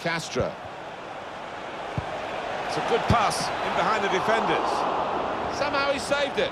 Castro. It's a good pass in behind the defenders. Somehow he saved it.